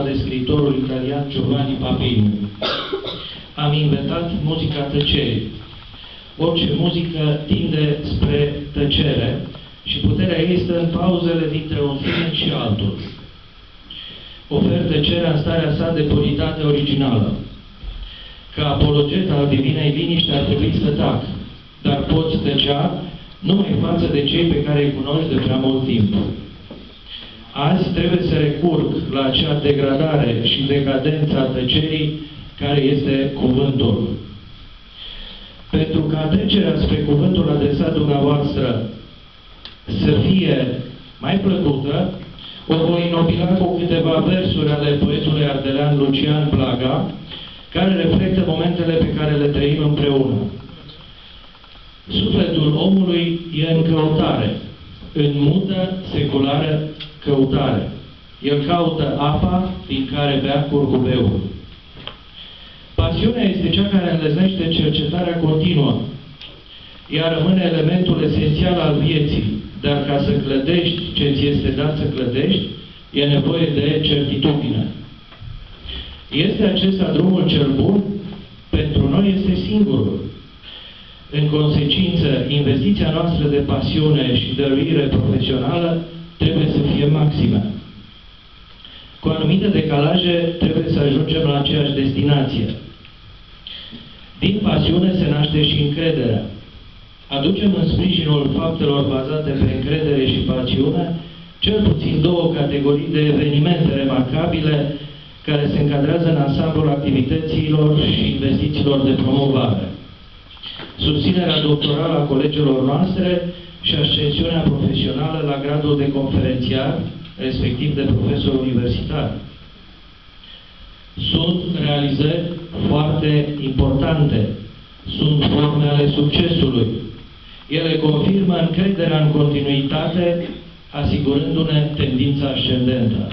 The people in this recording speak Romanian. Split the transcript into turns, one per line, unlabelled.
de scriitorul italian Giovanni Papini. Am inventat muzica tăcerii. Orice muzică tinde spre tăcere și puterea ei stă în pauzele dintre un film și altul. Ofer tăcerea în starea sa de puritate originală. Ca apologet al divinei liniști ar trebui să tac, dar poți tăcea numai față de cei pe care îi cunoști de prea mult timp. Azi trebuie să recurg la acea degradare și decadență a tăcerii care este cuvântul. Pentru ca trecerea spre cuvântul adresat dumneavoastră să fie mai plăcută, o voi inopila cu câteva versuri ale poetului ardelean Lucian Blaga, care reflectă momentele pe care le trăim împreună. Sufletul omului e în căutare, în mută seculară căutare. El caută apa din care bea curcubeul. Pasiunea este cea care înleznește cercetarea continuă. Ea rămâne elementul esențial al vieții, dar ca să clădești ce ți este dat să clădești, e nevoie de certitudine. Este acesta drumul cel bun? Pentru noi este singurul. În consecință, investiția noastră de pasiune și dăruire profesională trebuie să fie maxime. Cu anumite decalaje trebuie să ajungem la aceeași destinație. Din pasiune se naște și încrederea. Aducem în sprijinul faptelor bazate pe încredere și pasiune cel puțin două categorii de evenimente remarcabile care se încadrează în ansamblul activităților și investițiilor de promovare. Susținerea doctorală a colegilor noastre și ascensiunea profesională la gradul de conferențiar, respectiv de profesor universitar. Sunt realizări foarte importante, sunt forme ale succesului. Ele confirmă încrederea în continuitate, asigurându-ne tendința ascendentă.